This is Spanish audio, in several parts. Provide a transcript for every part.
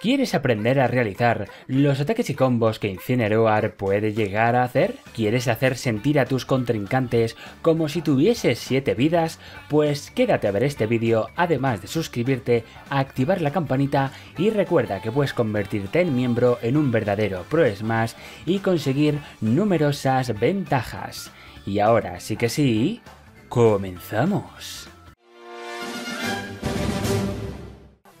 ¿Quieres aprender a realizar los ataques y combos que Incineroar puede llegar a hacer? ¿Quieres hacer sentir a tus contrincantes como si tuvieses 7 vidas? Pues quédate a ver este vídeo, además de suscribirte, activar la campanita y recuerda que puedes convertirte en miembro en un verdadero Pro Smash y conseguir numerosas ventajas. Y ahora sí que sí, comenzamos.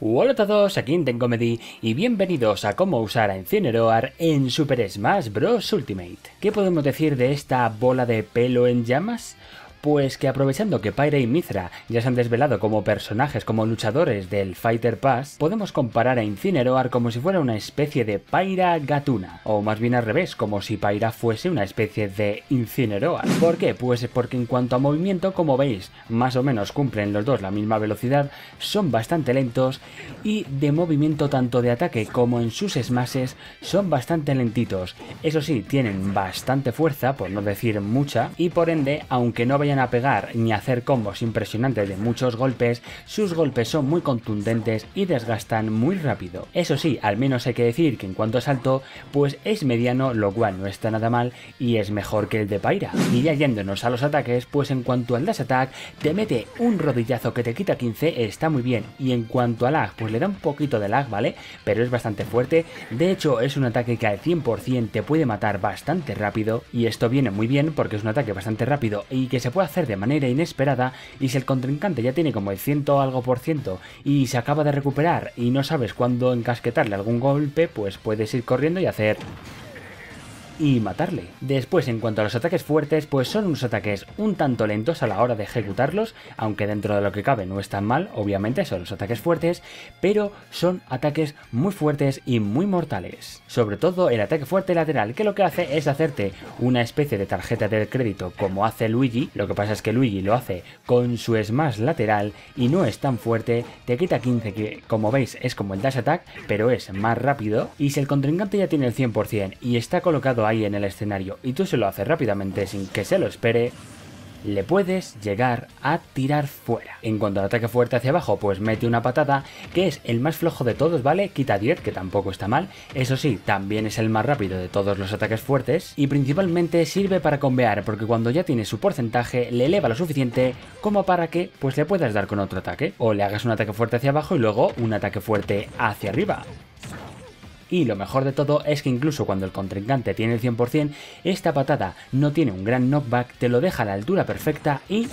Hola a todos, aquí en Comedy y bienvenidos a cómo usar a Incineroar en Super Smash Bros. Ultimate. ¿Qué podemos decir de esta bola de pelo en llamas? Pues que aprovechando que Pyre y Mithra ya se han desvelado como personajes, como luchadores del Fighter Pass, podemos comparar a Incineroar como si fuera una especie de Pyra Gatuna, o más bien al revés, como si Pyra fuese una especie de Incineroar. ¿Por qué? Pues porque en cuanto a movimiento, como veis, más o menos cumplen los dos la misma velocidad, son bastante lentos y de movimiento tanto de ataque como en sus smashes son bastante lentitos. Eso sí, tienen bastante fuerza, por no decir mucha, y por ende, aunque no vayan a pegar ni hacer combos impresionantes de muchos golpes, sus golpes son muy contundentes y desgastan muy rápido. Eso sí, al menos hay que decir que en cuanto a salto, pues es mediano, lo cual no está nada mal y es mejor que el de Pyra. Y ya yéndonos a los ataques, pues en cuanto al dash attack, te mete un rodillazo que te quita 15, está muy bien. Y en cuanto a lag, pues le da un poquito de lag, ¿vale? Pero es bastante fuerte. De hecho, es un ataque que al 100% te puede matar bastante rápido. Y esto viene muy bien porque es un ataque bastante rápido y que se puede hacer de manera inesperada y si el contrincante ya tiene como el ciento algo por ciento y se acaba de recuperar y no sabes cuándo encasquetarle algún golpe, pues puedes ir corriendo y hacer y matarle. Después, en cuanto a los ataques fuertes, pues son unos ataques un tanto lentos a la hora de ejecutarlos, aunque dentro de lo que cabe no están mal, obviamente son los ataques fuertes, pero son ataques muy fuertes y muy mortales. Sobre todo el ataque fuerte lateral, que lo que hace es hacerte una especie de tarjeta de crédito como hace Luigi, lo que pasa es que Luigi lo hace con su smash lateral y no es tan fuerte, te quita 15 que como veis es como el dash attack, pero es más rápido, y si el contrincante ya tiene el 100% y está colocado ahí en el escenario y tú se lo haces rápidamente sin que se lo espere, le puedes llegar a tirar fuera. En cuanto al ataque fuerte hacia abajo, pues mete una patada, que es el más flojo de todos, ¿vale? Quita 10, que tampoco está mal. Eso sí, también es el más rápido de todos los ataques fuertes. Y principalmente sirve para convear, porque cuando ya tiene su porcentaje, le eleva lo suficiente como para que pues le puedas dar con otro ataque. O le hagas un ataque fuerte hacia abajo y luego un ataque fuerte hacia arriba. Y lo mejor de todo es que incluso cuando el contrincante tiene el 100%, esta patada no tiene un gran knockback, te lo deja a la altura perfecta y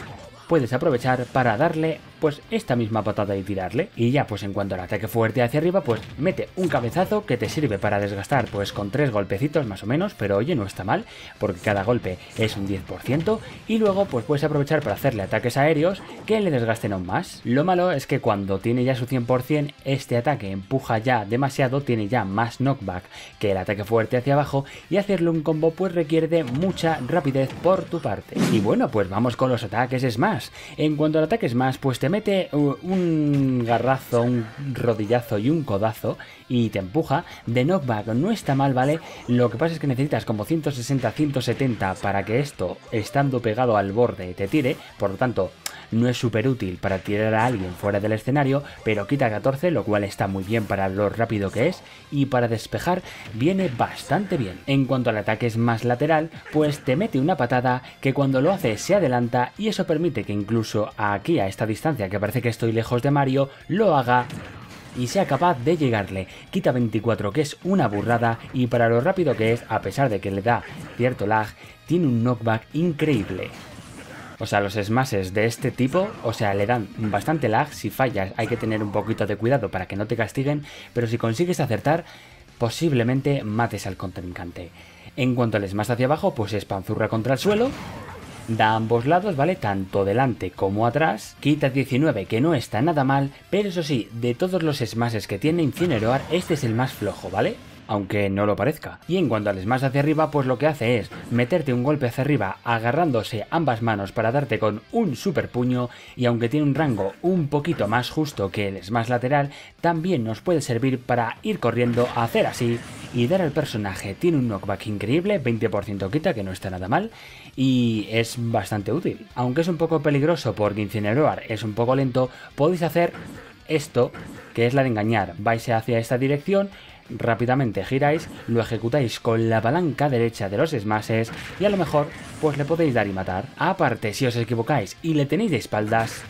puedes aprovechar para darle pues esta misma patada y tirarle. Y ya pues en cuanto al ataque fuerte hacia arriba, pues mete un cabezazo que te sirve para desgastar pues con tres golpecitos más o menos, pero oye, no está mal, porque cada golpe es un 10%, y luego pues puedes aprovechar para hacerle ataques aéreos que le desgasten aún más. Lo malo es que cuando tiene ya su 100%, este ataque empuja ya demasiado, tiene ya más knockback que el ataque fuerte hacia abajo, y hacerle un combo pues requiere de mucha rapidez por tu parte. Y bueno, pues vamos con los ataques Smash. En cuanto al ataque Smash, pues te mete un garrazo, un rodillazo y un codazo y te empuja. De knockback no está mal, ¿vale? Lo que pasa es que necesitas como 160-170 para que esto, estando pegado al borde, te tire. Por lo tanto, no es súper útil para tirar a alguien fuera del escenario, pero quita 14, lo cual está muy bien para lo rápido que es, y para despejar viene bastante bien. En cuanto al ataque es más lateral, pues te mete una patada que cuando lo hace se adelanta y eso permite que incluso aquí a esta distancia que parece que estoy lejos de Mario, lo haga y sea capaz de llegarle. Quita 24 que es una burrada y para lo rápido que es, a pesar de que le da cierto lag, tiene un knockback increíble. O sea, los smashes de este tipo, o sea, le dan bastante lag. Si fallas hay que tener un poquito de cuidado para que no te castiguen, pero si consigues acertar, posiblemente mates al contrincante. En cuanto al smash hacia abajo, pues es panzurra contra el suelo, da ambos lados, ¿vale? Tanto delante como atrás. Quita 19, que no está nada mal, pero eso sí, de todos los smashes que tiene Incineroar, este es el más flojo, ¿vale? Aunque no lo parezca. Y en cuanto al smash hacia arriba, pues lo que hace es meterte un golpe hacia arriba agarrándose ambas manos para darte con un super puño y aunque tiene un rango un poquito más justo que el smash lateral, también nos puede servir para ir corriendo hacer así y dar al personaje. Tiene un knockback increíble, 20% quita, que no está nada mal, y es bastante útil. Aunque es un poco peligroso porque Incineroar es un poco lento, podéis hacer esto, que es la de engañar. Vais hacia esta dirección rápidamente giráis, lo ejecutáis con la palanca derecha de los smashes y a lo mejor pues le podéis dar y matar. Aparte, si os equivocáis y le tenéis de espaldas,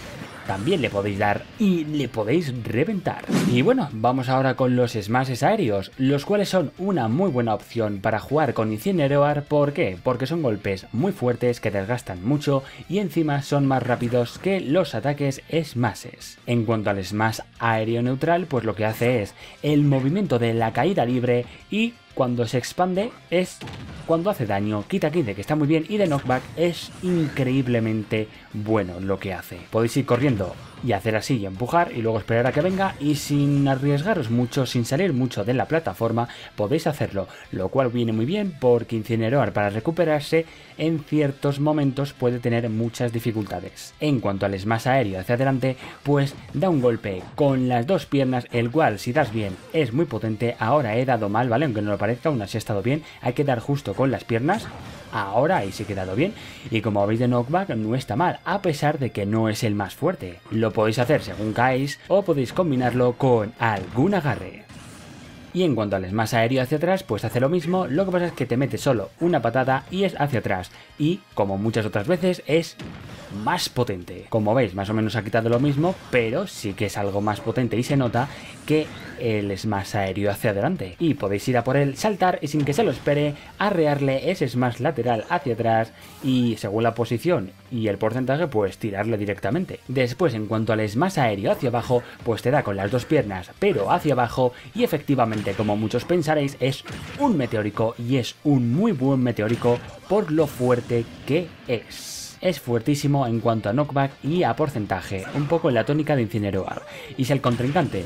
también le podéis dar y le podéis reventar. Y bueno, vamos ahora con los smashes aéreos, los cuales son una muy buena opción para jugar con Incineroar. ¿Por qué? Porque son golpes muy fuertes que desgastan mucho y encima son más rápidos que los ataques smashes. En cuanto al smash aéreo neutral, pues lo que hace es el movimiento de la caída libre y cuando se expande es cuando hace daño, quita 15 que está muy bien y de knockback es increíblemente bueno lo que hace. Podéis ir corriendo y hacer así y empujar y luego esperar a que venga y sin arriesgaros mucho, sin salir mucho de la plataforma, podéis hacerlo, lo cual viene muy bien porque Incineroar para recuperarse en ciertos momentos puede tener muchas dificultades. En cuanto al smash aéreo hacia adelante, pues da un golpe con las dos piernas, el cual si das bien es muy potente, ahora he dado mal, ¿vale? Aunque no lo parezca, aún así ha estado bien, hay que dar justo con las piernas, ahora ahí sí que he dado bien, y como veis de knockback no está mal, a pesar de que no es el más fuerte. Lo podéis hacer según caéis o podéis combinarlo con algún agarre. Y en cuanto al smash aéreo hacia atrás, pues hace lo mismo, lo que pasa es que te mete solo una patada y es hacia atrás. Y, como muchas otras veces, es más potente. Como veis, más o menos ha quitado lo mismo, pero sí que es algo más potente y se nota que él es más aéreo hacia adelante. Y podéis ir a por él, saltar y sin que se lo espere, arrearle ese smash lateral hacia atrás y según la posición y el porcentaje, pues tirarle directamente. Después, en cuanto al smash aéreo hacia abajo, pues te da con las dos piernas, pero hacia abajo y efectivamente, como muchos pensaréis, es un meteórico y es un muy buen meteórico por lo fuerte que es es fuertísimo en cuanto a knockback y a porcentaje, un poco en la tónica de Incineroar. Y si el contrincante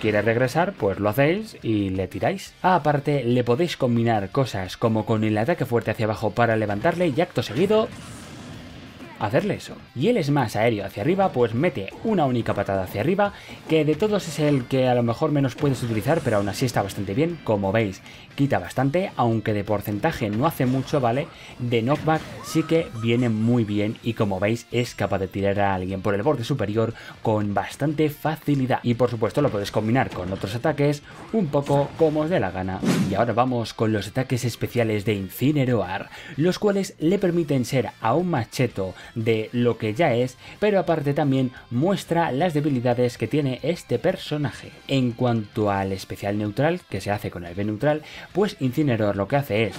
quiere regresar, pues lo hacéis y le tiráis. Aparte, le podéis combinar cosas como con el ataque fuerte hacia abajo para levantarle y acto seguido hacerle eso. Y él es más aéreo hacia arriba, pues mete una única patada hacia arriba, que de todos es el que a lo mejor menos puedes utilizar, pero aún así está bastante bien, como veis, quita bastante, aunque de porcentaje no hace mucho, ¿vale? De knockback sí que viene muy bien y como veis es capaz de tirar a alguien por el borde superior con bastante facilidad. Y por supuesto lo puedes combinar con otros ataques un poco como os dé la gana. Y ahora vamos con los ataques especiales de Incineroar, los cuales le permiten ser aún más cheto de lo que ya es, pero aparte también muestra las debilidades que tiene este personaje. En cuanto al especial neutral, que se hace con el B neutral, pues Incineroar lo que hace es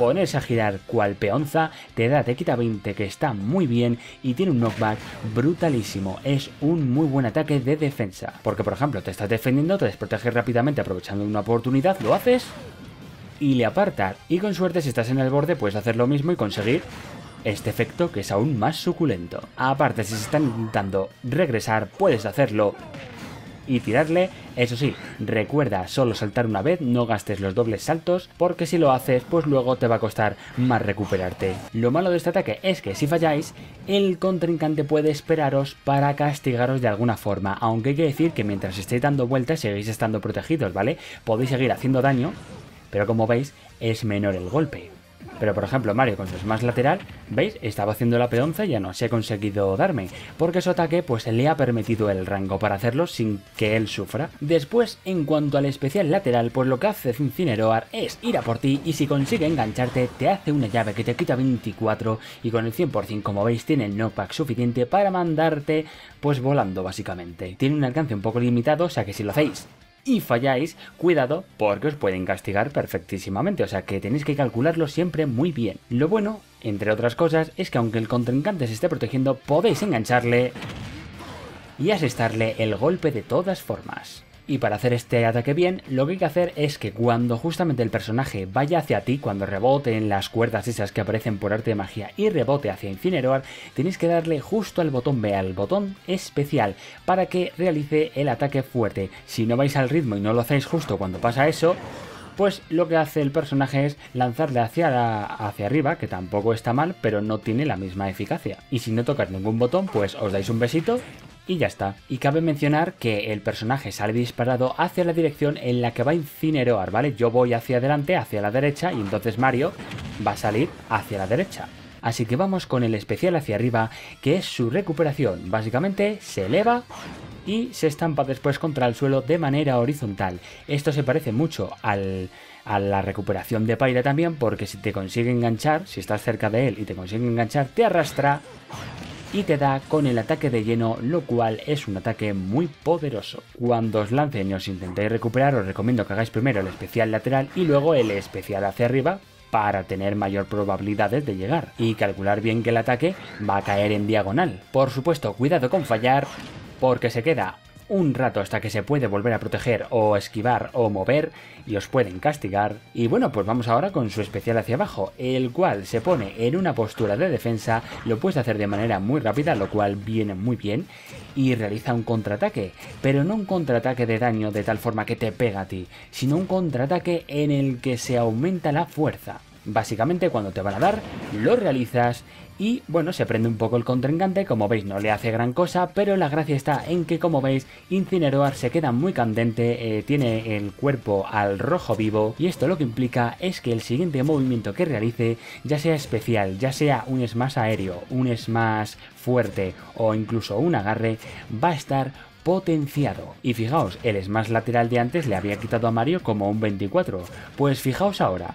ponerse a girar cual peonza, te da te quita 20 que está muy bien y tiene un knockback brutalísimo, es un muy buen ataque de defensa, porque por ejemplo te estás defendiendo, te desproteges rápidamente aprovechando una oportunidad, lo haces y le apartas y con suerte si estás en el borde puedes hacer lo mismo y conseguir este efecto que es aún más suculento. Aparte, si se están intentando regresar, puedes hacerlo y tirarle. Eso sí, recuerda solo saltar una vez, no gastes los dobles saltos, porque si lo haces, pues luego te va a costar más recuperarte. Lo malo de este ataque es que si falláis, el contrincante puede esperaros para castigaros de alguna forma, aunque hay que decir que mientras estéis dando vueltas seguís estando protegidos, ¿vale? Podéis seguir haciendo daño, pero como veis, es menor el golpe. Pero por ejemplo Mario con su smash lateral, ¿veis? Estaba haciendo la peonza y ya no se ha conseguido darme, porque su ataque pues le ha permitido el rango para hacerlo sin que él sufra. Después, en cuanto al especial lateral, pues lo que hace Cincineroar es ir a por ti y si consigue engancharte te hace una llave que te quita 24 y con el 100% como veis tiene el knockback suficiente para mandarte pues volando básicamente. Tiene un alcance un poco limitado, o sea que si lo hacéis y falláis, cuidado porque os pueden castigar perfectísimamente, o sea que tenéis que calcularlo siempre muy bien. Lo bueno, entre otras cosas, es que aunque el contrincante se esté protegiendo, podéis engancharle y asestarle el golpe de todas formas. Y para hacer este ataque bien, lo que hay que hacer es que cuando justamente el personaje vaya hacia ti, cuando rebote en las cuerdas esas que aparecen por arte de magia y rebote hacia Incineroar, tenéis que darle justo al botón B, al botón especial, para que realice el ataque fuerte. Si no vais al ritmo y no lo hacéis justo cuando pasa eso, pues lo que hace el personaje es lanzarle hacia, hacia arriba, que tampoco está mal, pero no tiene la misma eficacia. Y si no tocas ningún botón, pues os dais un besito y ya está. Y cabe mencionar que el personaje sale disparado hacia la dirección en la que va Incineroar, ¿vale? Yo voy hacia adelante, hacia la derecha, y entonces Mario va a salir hacia la derecha. Así que vamos con el especial hacia arriba, que es su recuperación. Básicamente se eleva y se estampa después contra el suelo de manera horizontal. Esto se parece mucho a la recuperación de Pyra también, porque si te consigue enganchar, si estás cerca de él y te consigue enganchar, te arrastra y te da con el ataque de lleno, lo cual es un ataque muy poderoso. Cuando os lancen y os intentéis recuperar, os recomiendo que hagáis primero el especial lateral y luego el especial hacia arriba para tener mayor probabilidades de llegar y calcular bien que el ataque va a caer en diagonal. Por supuesto, cuidado con fallar porque se queda un rato hasta que se puede volver a proteger o esquivar o mover y os pueden castigar. Y bueno, pues vamos ahora con su especial hacia abajo, el cual se pone en una postura de defensa, lo puedes hacer de manera muy rápida, lo cual viene muy bien, y realiza un contraataque, pero no un contraataque de daño de tal forma que te pega a ti, sino un contraataque en el que se aumenta la fuerza. Básicamente cuando te van a dar, lo realizas y bueno, se prende un poco el contrincante, como veis no le hace gran cosa, pero la gracia está en que como veis Incineroar se queda muy candente, eh, tiene el cuerpo al rojo vivo y esto lo que implica es que el siguiente movimiento que realice, ya sea especial, ya sea un smash aéreo, un smash fuerte o incluso un agarre, va a estar potenciado. Y fijaos, el smash lateral de antes le había quitado a Mario como un 24. Pues fijaos ahora,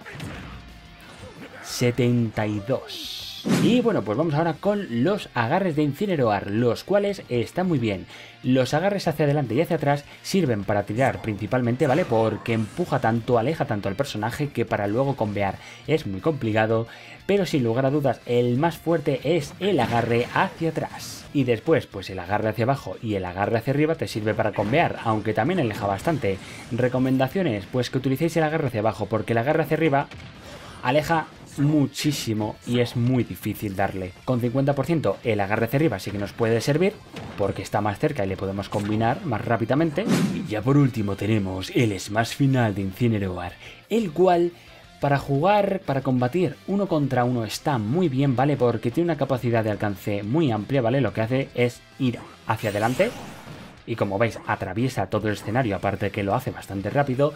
72. Y bueno, pues vamos ahora con los agarres de Incineroar, los cuales están muy bien. Los agarres hacia adelante y hacia atrás sirven para tirar principalmente, ¿vale? Porque empuja tanto, aleja tanto al personaje que para luego convear es muy complicado, pero sin lugar a dudas el más fuerte es el agarre hacia atrás. Y después, pues el agarre hacia abajo y el agarre hacia arriba te sirve para convear, aunque también aleja bastante. Recomendaciones, pues que utilicéis el agarre hacia abajo, porque el agarre hacia arriba aleja muchísimo y es muy difícil darle. Con 50% el agarre hacia arriba sí que nos puede servir porque está más cerca y le podemos combinar más rápidamente. Y ya por último tenemos el smash final de Incineroar, el cual para jugar, para combatir uno contra uno está muy bien, ¿vale? Porque tiene una capacidad de alcance muy amplia, ¿vale? Lo que hace es ir hacia adelante y como veis atraviesa todo el escenario, aparte que lo hace bastante rápido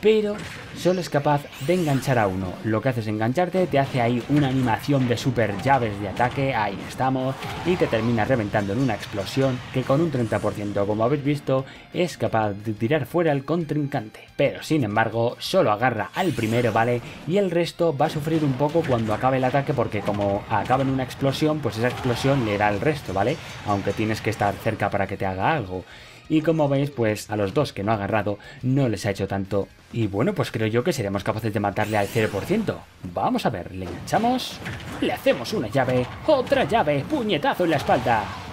pero solo es capaz de enganchar a uno. Lo que hace es engancharte, te hace ahí una animación de super llaves de ataque, ahí estamos, y te termina reventando en una explosión que con un 30%, como habéis visto, es capaz de tirar fuera al contrincante. Pero sin embargo, solo agarra al primero, ¿vale? Y el resto va a sufrir un poco cuando acabe el ataque porque como acaba en una explosión, pues esa explosión le da el resto, ¿vale? Aunque tienes que estar cerca para que te haga algo. Y como veis, pues a los dos que no ha agarrado no les ha hecho tanto. Y bueno, pues creo yo que seremos capaces de matarle al 0%. Vamos a ver, le echamos, le hacemos una llave, otra llave, puñetazo en la espalda.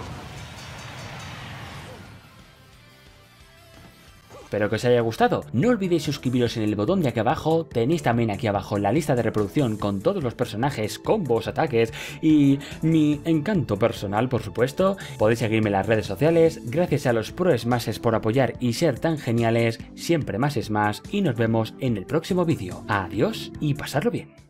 Espero que os haya gustado. No olvidéis suscribiros en el botón de aquí abajo. Tenéis también aquí abajo la lista de reproducción con todos los personajes, combos, ataques y mi encanto personal, por supuesto. Podéis seguirme en las redes sociales. Gracias a los Pro Smashes por apoyar y ser tan geniales. Siempre más Smash y nos vemos en el próximo vídeo. Adiós y pasarlo bien.